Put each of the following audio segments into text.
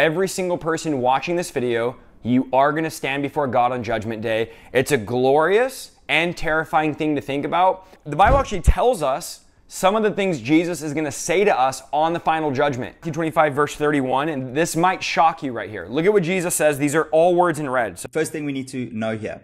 every single person watching this video, you are going to stand before God on Judgment Day. It's a glorious and terrifying thing to think about. The Bible actually tells us some of the things Jesus is going to say to us on the final judgment. Matthew 25, verse 31, and this might shock you right here. Look at what Jesus says. These are all words in red. So First thing we need to know here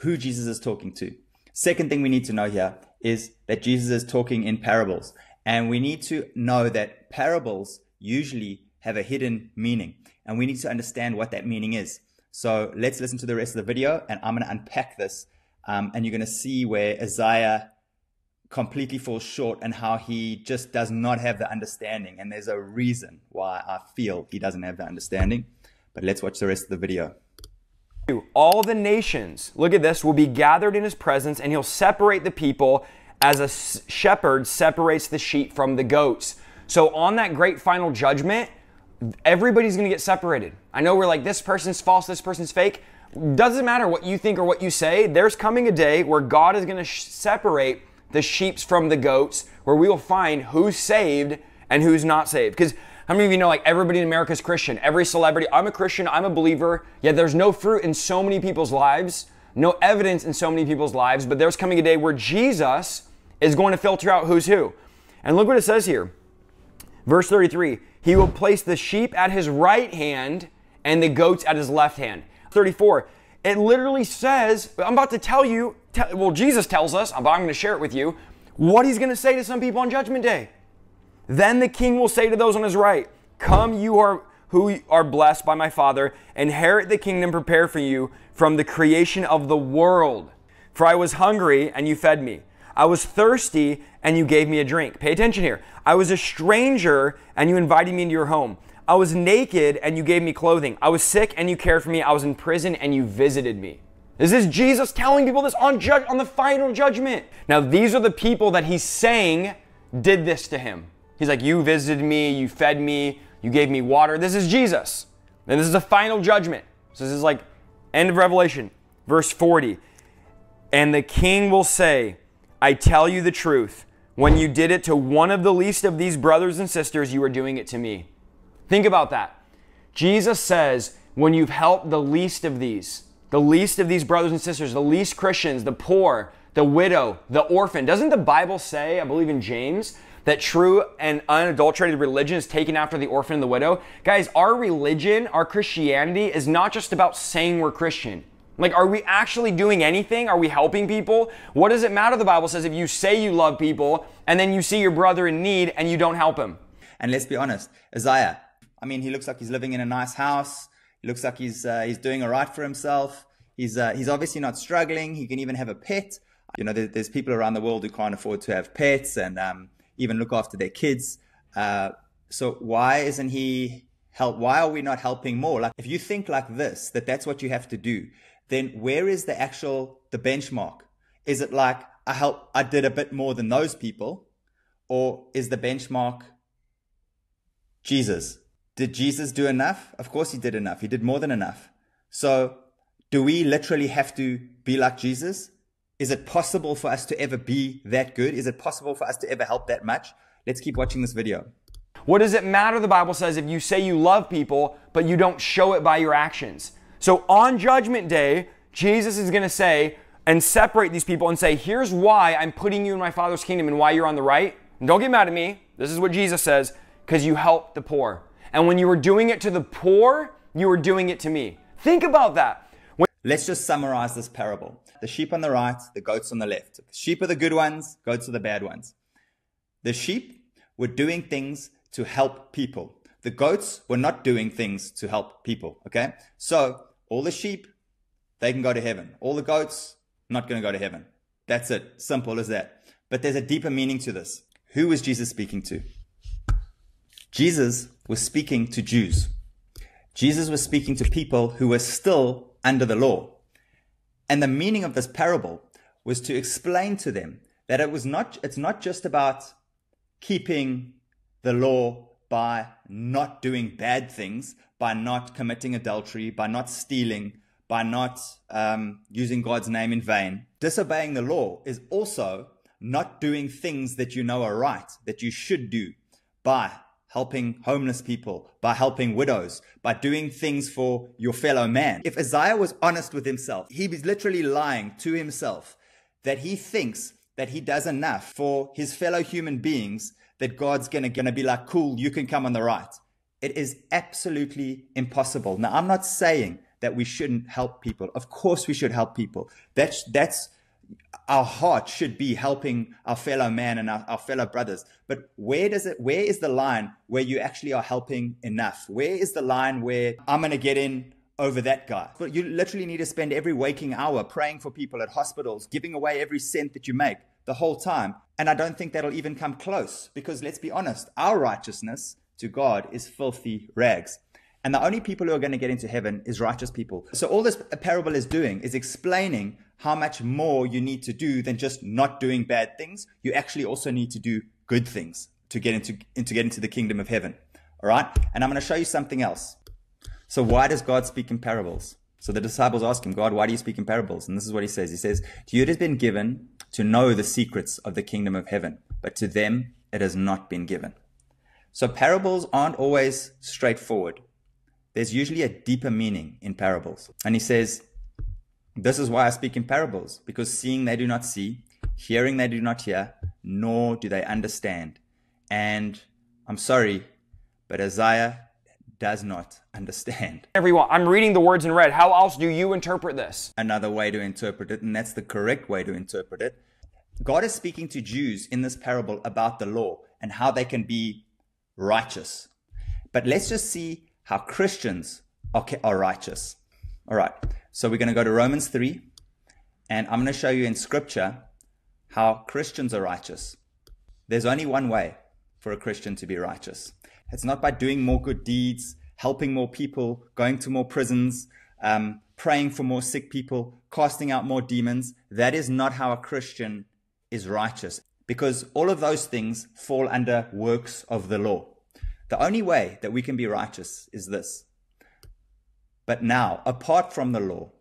who Jesus is talking to. Second thing we need to know here is that Jesus is talking in parables. And we need to know that parables usually have a hidden meaning. And we need to understand what that meaning is. So let's listen to the rest of the video and I'm going to unpack this. Um, and you're going to see where Isaiah completely falls short and how he just does not have the understanding. And there's a reason why I feel he doesn't have the understanding. But let's watch the rest of the video. All the nations, look at this, will be gathered in his presence, and he'll separate the people as a shepherd separates the sheep from the goats. So, on that great final judgment, everybody's gonna get separated. I know we're like, this person's false, this person's fake. Doesn't matter what you think or what you say, there's coming a day where God is gonna separate the sheeps from the goats, where we will find who's saved and who's not saved. Because how many of you know like everybody in America is Christian? Every celebrity, I'm a Christian, I'm a believer, yet there's no fruit in so many people's lives, no evidence in so many people's lives, but there's coming a day where Jesus is going to filter out who's who. And look what it says here. Verse 33 He will place the sheep at his right hand and the goats at his left hand. 34 It literally says, I'm about to tell you, well, Jesus tells us, but I'm going to share it with you, what he's going to say to some people on Judgment Day. Then the king will say to those on his right, Come, you are who are blessed by my Father, inherit the kingdom prepared for you from the creation of the world. For I was hungry, and you fed me. I was thirsty, and you gave me a drink. Pay attention here. I was a stranger, and you invited me into your home. I was naked, and you gave me clothing. I was sick, and you cared for me. I was in prison, and you visited me. This is Jesus telling people this on judge on the final judgment. Now, these are the people that he's saying did this to him. He's like, You visited me, you fed me, you gave me water. This is Jesus. And this is the final judgment. So this is like end of Revelation, verse 40. And the king will say, I tell you the truth. When you did it to one of the least of these brothers and sisters, you are doing it to me. Think about that. Jesus says, when you've helped the least of these, the least of these brothers and sisters, the least Christians, the poor, the widow, the orphan, doesn't the Bible say, I believe in James, that true and unadulterated religion is taken after the orphan and the widow. Guys, our religion, our Christianity is not just about saying we're Christian. Like, are we actually doing anything? Are we helping people? What does it matter? The Bible says if you say you love people and then you see your brother in need and you don't help him. And let's be honest, Isaiah, I mean, he looks like he's living in a nice house. He looks like he's, uh, he's doing all right for himself. He's, uh, he's obviously not struggling. He can even have a pet. You know, there, there's people around the world who can't afford to have pets and, um, even look after their kids. Uh, so why isn't he help? Why are we not helping more? Like if you think like this, that that's what you have to do, then where is the actual, the benchmark? Is it like I help, I did a bit more than those people? Or is the benchmark Jesus? Did Jesus do enough? Of course he did enough. He did more than enough. So do we literally have to be like Jesus? Is it possible for us to ever be that good? Is it possible for us to ever help that much? Let's keep watching this video. What does it matter, the Bible says, if you say you love people, but you don't show it by your actions? So on Judgment Day, Jesus is going to say and separate these people and say, here's why I'm putting you in my Father's kingdom and why you're on the right. And don't get mad at me. This is what Jesus says because you helped the poor. And when you were doing it to the poor, you were doing it to me. Think about that. When- Let's just summarize this parable the sheep on the right, the goats on the left. The Sheep are the good ones, goats are the bad ones. The sheep were doing things to help people. The goats were not doing things to help people. Okay. So all the sheep, they can go to heaven. All the goats, not going to go to heaven. That's it. Simple as that. But there's a deeper meaning to this. Who was Jesus speaking to? Jesus was speaking to Jews. Jesus was speaking to people who were still under the law. And the meaning of this parable was to explain to them that it was not, it's not just about keeping the law by not doing bad things, by not committing adultery, by not stealing, by not um, using God's name in vain. Disobeying the law is also not doing things that you know are right, that you should do, by helping homeless people, by helping widows, by doing things for your fellow man. If Isaiah was honest with himself, he was literally lying to himself that he thinks that he does enough for his fellow human beings that God's gonna, gonna be like, cool, you can come on the right. It is absolutely impossible. Now, I'm not saying that we shouldn't help people. Of course we should help people. That's, that's, our heart should be helping our fellow man and our, our, fellow brothers. But where does it, where is the line where you actually are helping enough? Where is the line where I'm to get in over that guy? But you literally need to spend every waking hour praying for people at hospitals, giving away every cent that you make the whole time. And I don't think that'll even come close because let's be honest, our righteousness to God is filthy rags. And the only people who are going to get into heaven is righteous people. So all this parable is doing is explaining how much more you need to do than just not doing bad things. You actually also need to do good things to get into, to get into the kingdom of heaven. All right. And I'm going to show you something else. So why does God speak in parables? So the disciples ask him, God, why do you speak in parables? And this is what he says. He says, to you it has been given to know the secrets of the kingdom of heaven, but to them it has not been given. So parables aren't always straightforward. There's usually a deeper meaning in parables. And he says, this is why I speak in parables, because seeing they do not see, hearing they do not hear, nor do they understand. And I'm sorry, but Isaiah does not understand. Everyone, I'm reading the words in red. How else do you interpret this? Another way to interpret it, and that's the correct way to interpret it. God is speaking to Jews in this parable about the law and how they can be righteous. But let's just see how Christians are, are righteous. All right. So we're going to go to Romans 3, and I'm going to show you in scripture how Christians are righteous. There's only one way for a Christian to be righteous. It's not by doing more good deeds, helping more people, going to more prisons, um, praying for more sick people, casting out more demons. That is not how a Christian is righteous because all of those things fall under works of the law. The only way that we can be righteous is this but now, apart from the law,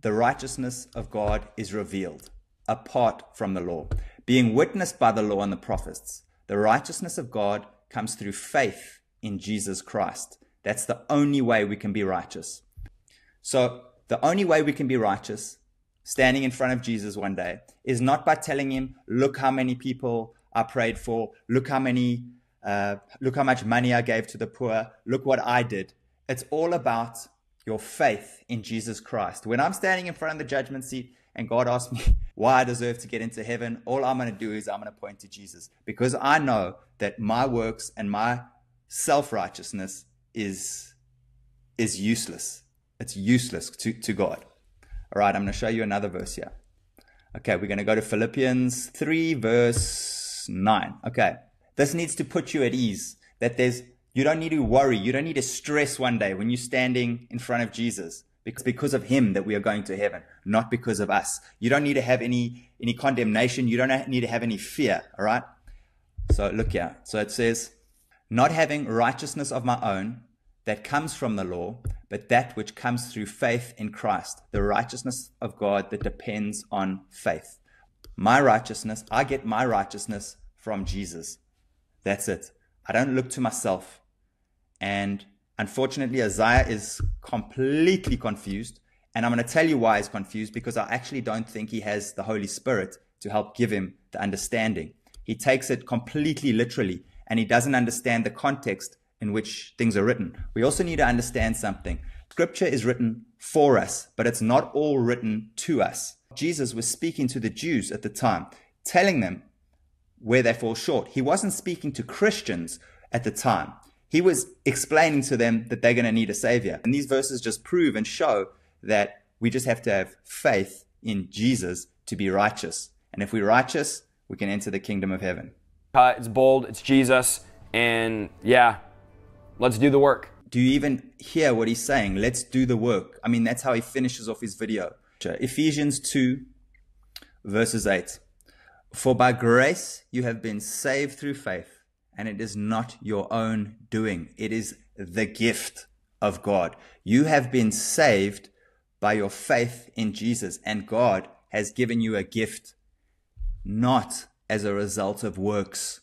the righteousness of God is revealed apart from the law, being witnessed by the law and the prophets. The righteousness of God comes through faith in Jesus Christ. That's the only way we can be righteous. So, the only way we can be righteous, standing in front of Jesus one day, is not by telling him, Look how many people I prayed for, look how many, uh, look how much money I gave to the poor, look what I did. It's all about your faith in Jesus Christ. When I'm standing in front of the judgment seat and God asks me why I deserve to get into heaven, all I'm going to do is I'm going to point to Jesus because I know that my works and my self righteousness is, is useless. It's useless to, to God. All right, I'm going to show you another verse here. Okay, we're going to go to Philippians 3, verse 9. Okay, this needs to put you at ease that there's you don't need to worry. You don't need to stress one day when you're standing in front of Jesus because because of him that we are going to heaven, not because of us. You don't need to have any any condemnation. You don't need to have any fear. All right. So look here. So it says, not having righteousness of my own that comes from the law, but that which comes through faith in Christ, the righteousness of God that depends on faith. My righteousness, I get my righteousness from Jesus. That's it. I don't look to myself. And unfortunately, Isaiah is completely confused. And I'm going to tell you why he's confused because I actually don't think he has the Holy Spirit to help give him the understanding. He takes it completely literally and he doesn't understand the context in which things are written. We also need to understand something. Scripture is written for us, but it's not all written to us. Jesus was speaking to the Jews at the time, telling them where they fall short. He wasn't speaking to Christians at the time. He was explaining to them that they're going to need a savior. And these verses just prove and show that we just have to have faith in Jesus to be righteous. And if we're righteous, we can enter the kingdom of heaven. Uh, it's bold, it's Jesus, and yeah, let's do the work. Do you even hear what he's saying? Let's do the work. I mean, that's how he finishes off his video. Ephesians 2, verses 8. For by grace you have been saved through faith and it is not your own doing. It is the gift of God. You have been saved by your faith in Jesus, and God has given you a gift, not as a result of works,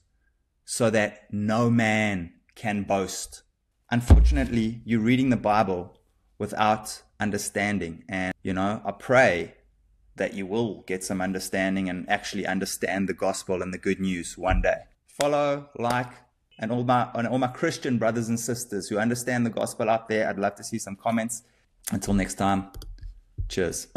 so that no man can boast. Unfortunately, you're reading the Bible without understanding. And, you know, I pray that you will get some understanding and actually understand the gospel and the good news one day. Follow, like, and all my and all my Christian brothers and sisters who understand the gospel out there. I'd love to see some comments. Until next time, cheers.